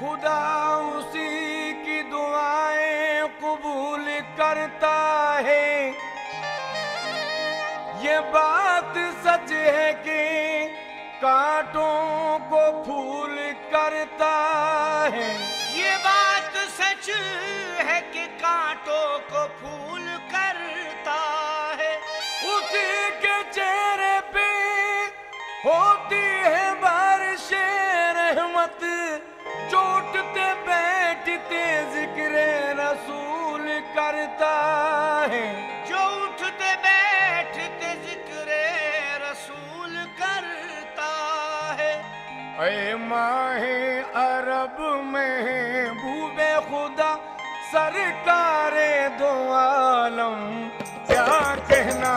خدا اسی کی دعائیں قبول کرتا ہے۔ یہ بات سچ ہے کہ کانٹوں کو پھول کرتا ہے۔ یہ بات سچ ہے کہ کانٹوں کو پھول کرتا ہے۔ اسی کے چہرے پہ ہوتی ذکر رسول کرتا ہے۔ جو اٹھتے بیٹھتے ذکر رسول کرتا ہے۔ اے ماہ عرب میں بوب خدا سرکار دو عالم کیا کہنا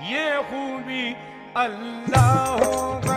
یہ خوبی اللہ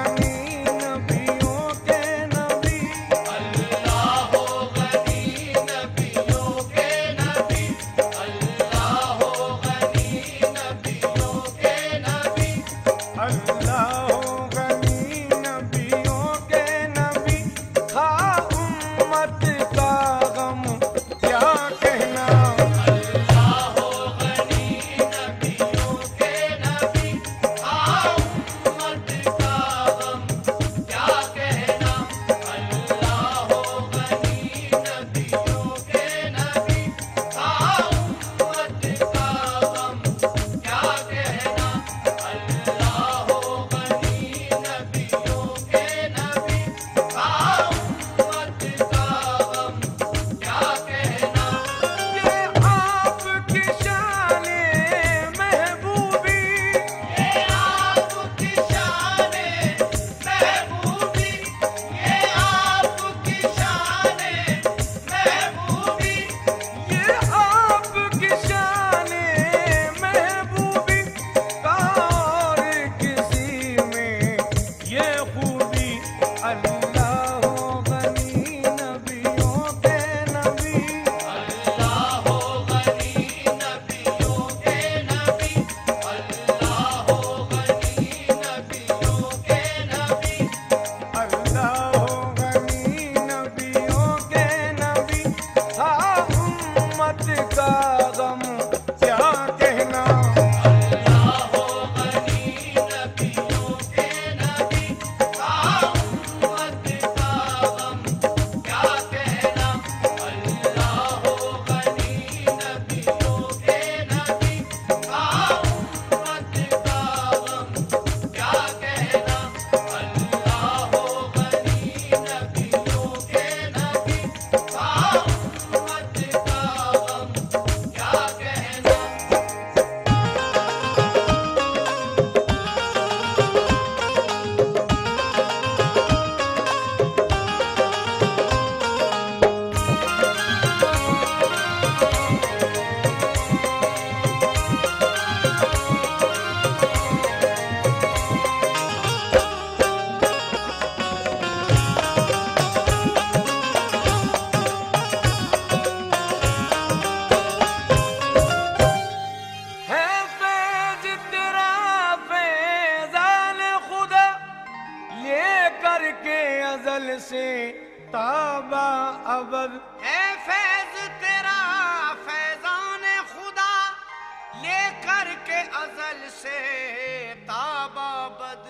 ازل سے تابا بد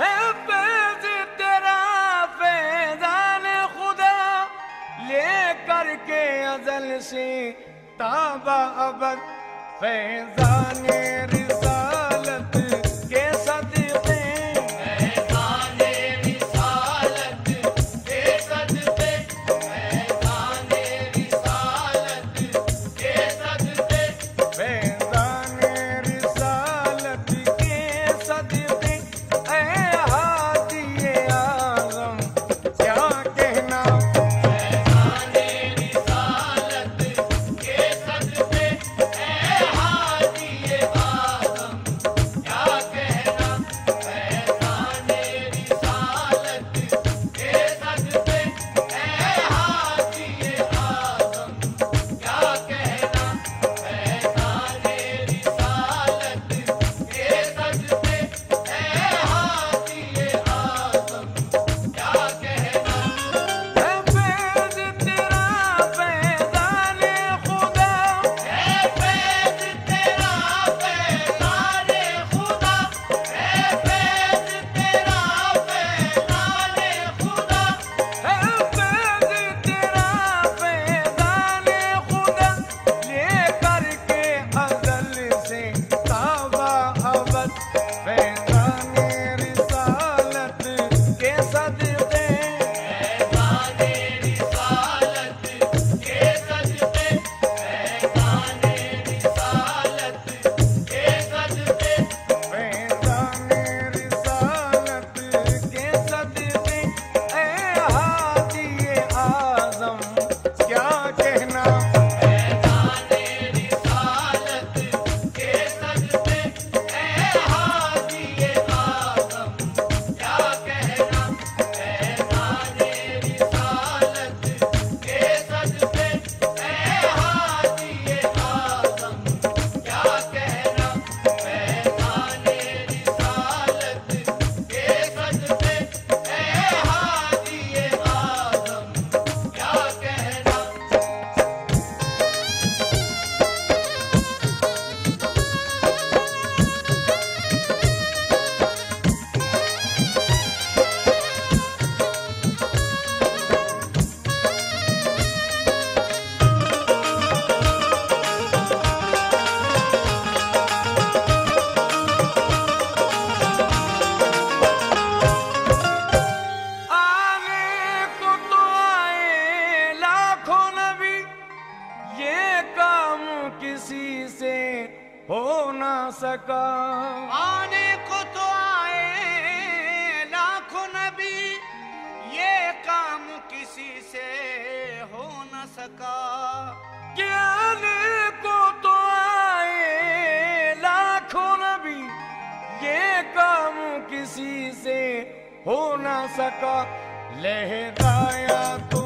ہے فیض تیرا فیضان خدا، لے کر کے ازل سے تابا ابد فیضان رسالت آنے کو تو آئے لاکھوں نبی، یہ کام کسی سے ہو نہ سکا۔ کہ آنے کو تو آئے لاکھوں نبی، یہ کام کسی سے ہو نہ سکا۔ لہرایا تمہارا